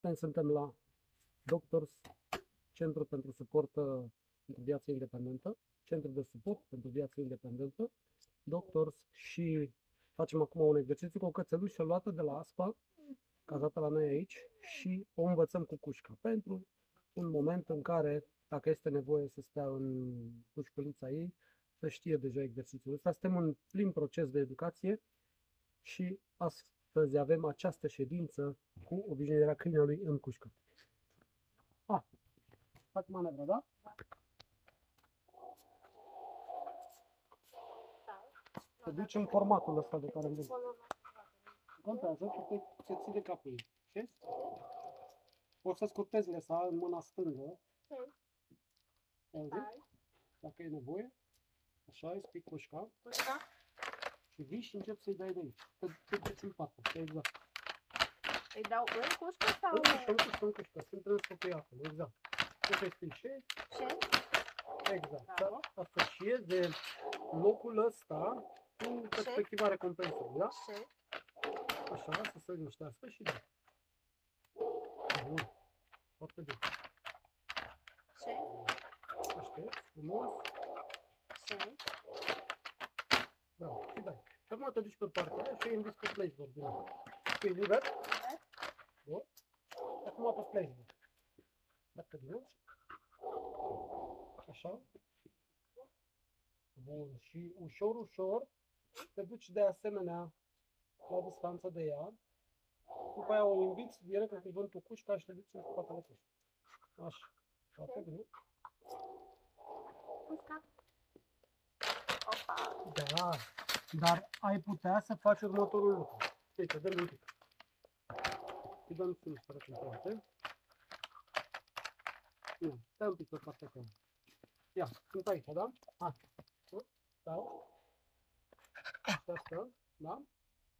Noi suntem la Doctors, Centru pentru Suport uh, pentru Viață Independentă, Centru de Suport pentru Viață Independentă, Doctors și facem acum un exercițiu cu o cățelușă luată de la ASPA, cazată la noi aici, și o învățăm cu cușca. Pentru un moment în care, dacă este nevoie să stea în cușculița ei, să știe deja exercițiul ăsta. Suntem în plin proces de educație și astăzi avem această ședință cu obișnuirea câinelui în cușcă. Ah, fac manevra, da? Să ducem formatul ăsta de care îmi Contează că te, te ține capul. Ok? Poți să scurtezi lesa în mâna stângă. Ai auzit? Dacă e nevoie. Așa, îți spic cușca. Și vii și începi să-i dai de aici. Te, te duci în parte. Exact. Îi dau în cușcă sau În cușcă, în cușcă, în cușcă. Sunt transfăcui acolo. Exact. Tu te spișezi. ce? Exact. Bravo. Da? Asociezi de locul ăsta cu perspectiva recompensării. Da? Ce? Așa, să se liniștească și da. Bun. Foarte bine. Ce? Aștept, frumos. Ce? Da, și dai. Și acum te duci pe partea aia și îi învins pe placeboard din nou. E liber? Bun. Acum pe placeboard. Dacă din nou. Așa. Bun. Și ușor, ușor te duci de asemenea la distanță de ea. După aia o inviți direct în cuvântul cușca și te duci în spatele cușcă. Așa. Foarte bine. Cușca. Opa. Da, dar ai putea să faci următorul lucru. Uite, dă-mi un pic. Îi dăm sus, să în parte. Nu, stai un pic pe partea ta. Ia, sunt aici, da? Hai. Stau. Așa stau, da?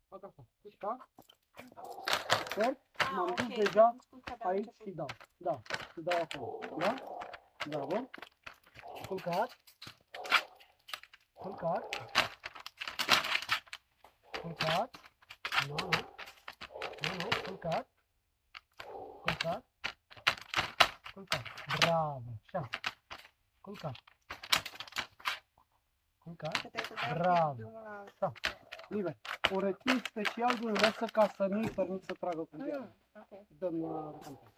Fac așa. Cușca. Sper, m-am dus deja aici și dau. Da, și dau acolo. Da? Bravo. Culcat. Culcat. Culcat. Nu, nu. Nu, nu. Culcat. Culcat. Culcat. Bravo. Așa. Culcat. Culcat. Bravo. Da. Liber. O rețin special din lesă ca să nu-i permit să tragă cu ea. Mm, ok. Dăm uh, recompensă.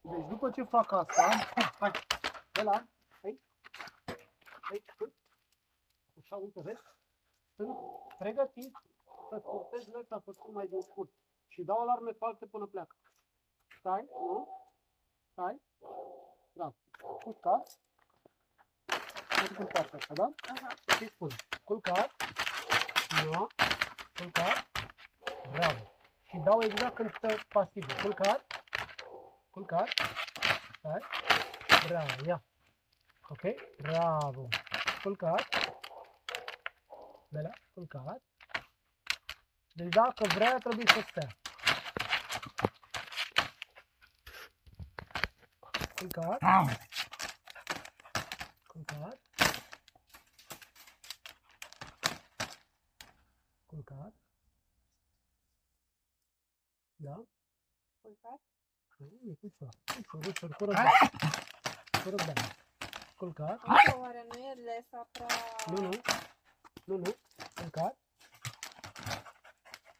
Deci după ce fac asta, hai, de la, hai, hai, stând, așa, uite, vezi, sunt pregătit să scurtez lecta pe cum mai din scurt și dau alarme falte până pleacă. Stai, nu? Stai, da, culcat, merg în partea asta, da? Aha. Și spun, culcat, nu, culcat, bravo. Și dau exact când stă pasivul. Culcat, culcat, stai, bravo, ia. Ok, bravo. Culcat, Bela, culcat. Deci dacă vrea, trebuie să stea. Culcat. Culcat. Culcat. Da? Culcat. Mm, Ușor, ușor, ușor, cu răbdare. Cu răbdare. Culcat. Încă oare nu e lesa prea... Nu, nu. Nu, nu. Culcat.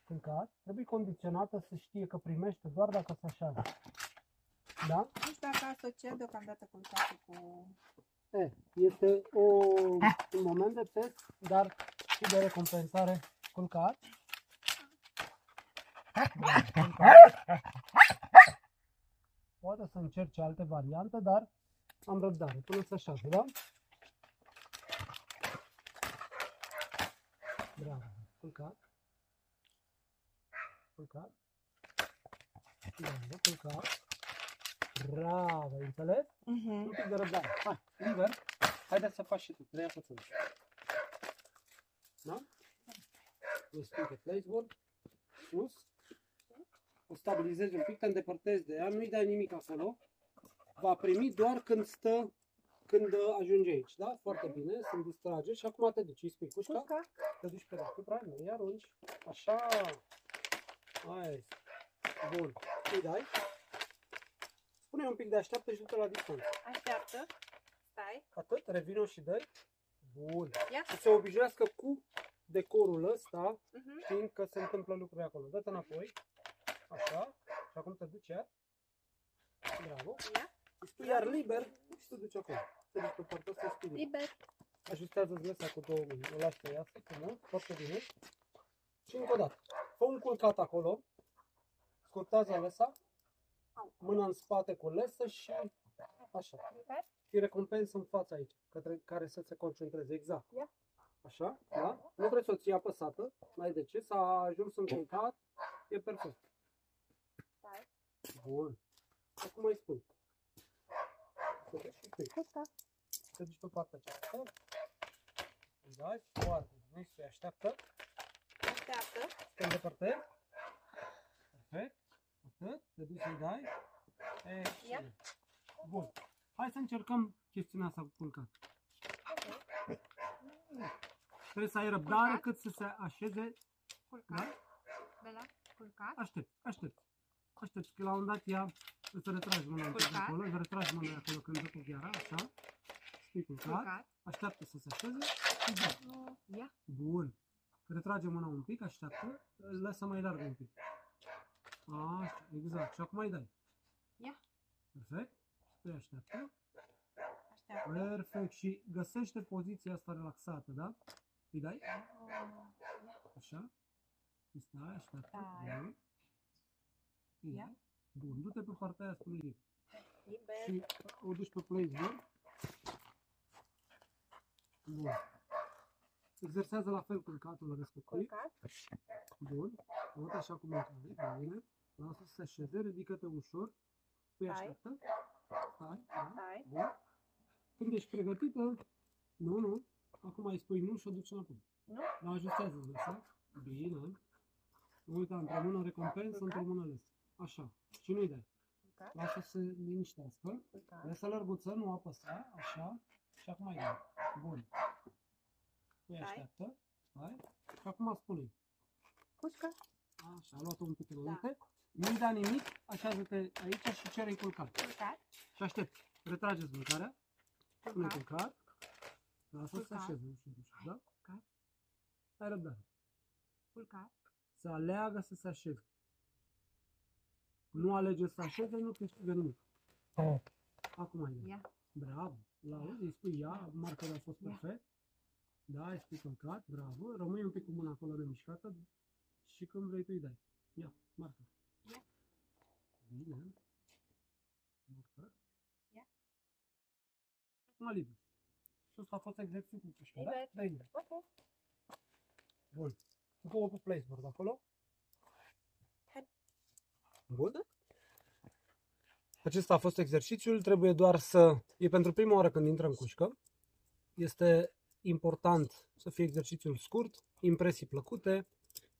Culcat. Trebuie condiționată să știe că primește doar dacă se așează. Da? Nu știu dacă asociez deocamdată culcatul cu... E, este o, un moment de test, dar și de recompensare. Culcat. Da, culcat. Poate să încerce alte variante, dar am răbdare până să așează, da? Bravo. Culcat. Culcat. Bravo, culcat. Bravo, ai înțeles? Un pic de răbdare. Hai, liber. Haideți să faci și tu. Treia pe țără. Da? Îl spui pe placeboard. Sus. O stabilizezi un pic, te îndepărtezi de ea, nu-i dai nimic acolo. Va primi doar când stă, când uh, ajunge aici, da? Foarte bine, se distrage și acum te duci, îi spui cușca, Cușca. te duci pe deasupra, nu îi arunci, așa, hai, Bun. Îi dai. Spune un pic de așteaptă și du-te la distanță. Așteaptă. Stai. Atât, revină și dai. Bun. Ia. Să se obișnuiască cu decorul ăsta, Mhm. știind că se întâmplă lucruri acolo. Dă-te înapoi. Așa. Și acum te duci iar. Bravo. Ia. Îi spui iar liber și te duci acolo. Te duci pe partea asta, îi spui liber. Liber. Ajustează-ți lăsa cu două mâini. O lași să iasă frumos, foarte bine. Și încă o dată. Fă un culcat acolo. Scurtează lăsa. Mâna în spate cu lesă și așa. Liber. Îi recompensă în fața aici, către care să se concentreze. Exact. Ia. Așa, da? Nu trebuie să o ții apăsată. N-ai de ce. S-a ajuns în culcat. E perfect. Stai. Bun. Acum mai spun. Te duci și tu. Culcat. Te duci pe partea cealaltă. Îi dai foarte bine. Să așteaptă. Așteaptă. Te îndepărtezi. Perfect. Atât. Te duci să-i dai. Excelent. Bun. Hai să încercăm chestiunea asta cu culcat. Trebuie să ai răbdare Culcat? cât să se așeze. Culcat. Da? Bela. Culcat. Aștept, aștept. Aștept. Că la un dat ea îți retragi mâna un pic de Culcat? acolo, îți retragi mâna de acolo când dă cu gheara, așa. Spui culcat. Culcat. Așteaptă să se așeze și dai. Nu. Ia. Bun. Retrage mâna un pic, așteaptă, îl lasă mai larg un pic. Așa, exact. Și acum îi dai. Ia. Perfect. Spui așteaptă. Așteaptă. Perfect. Și găsește poziția asta relaxată, da? Îi dai? Așa. Stai, așteaptă. Stai. Bun. Îi Ia. dai. Bun. Du-te pe partea aia, spune ei. Liber. Și o duci pe placeboard. Bun. Exersează la fel culcatul respectiv. Culcat. Bun. Tot așa cum e bine. Lasă să se așeze, ridică-te ușor. Păi Stai. așteaptă. Stai. Da. Stai. Bun. Când ești pregătită, nu, nu. Acum îi spui nu și o duci înapoi. Nu. Dar ajustează lăsa. Bine. Uite, într-o mână recompensă, într-o mână les. Așa. Și nu-i dai. Culcat. Lasă să se liniștească. Culcat. Lasă lărguță, nu apăsa. Așa. Și acum îi dai. Bun. Păi Stai. așteaptă. Stai. Și acum spune Culcat. Așa, a luat un pic Da. Înainte. Nu-i da nimic, așează-te aici și cere-i culcat. Culcat. Și aștept. Retrageți mâncarea. Pune Culcat. culcat. Lasă să se Culcat. așeze ușor, ușor, da? Culcat. Ai răbdare. Culcat. Să aleagă să se așeze. Nu alege să se așeze, nu câștigă nimic. Acum ai Ia. Bravo. La auzi, îi spui ia, markerul a fost Ia. perfect. Da, îi spui culcat, bravo. Rămâi un pic cu mâna acolo nemișcată și când vrei tu îi dai. Ia, marker. Ia. Bine. Marker. Ia. Acum liber. Și ăsta a fost exercițiul cu pușcă, da? Liber. Da, liber. Ok. Bun. Încă o cu placeboard acolo. Hai. Bun. Acesta a fost exercițiul. Trebuie doar să... E pentru prima oară când intră în cușcă. Este important să fie exercițiul scurt, impresii plăcute,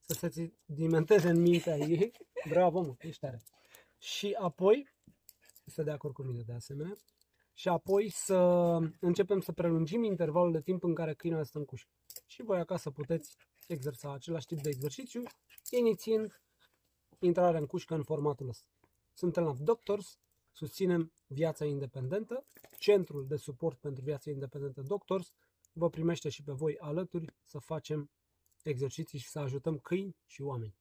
să se sedimenteze în mintea ei. Bravo, mă, ești tare. Și apoi, este de acord cu mine de asemenea, și apoi să începem să prelungim intervalul de timp în care câinele stă în cușcă. Și voi acasă puteți exersa același tip de exercițiu, inițiind intrarea în cușcă în formatul ăsta. Suntem la Doctors, susținem viața independentă, centrul de suport pentru viața independentă Doctors vă primește și pe voi alături să facem exerciții și să ajutăm câini și oameni.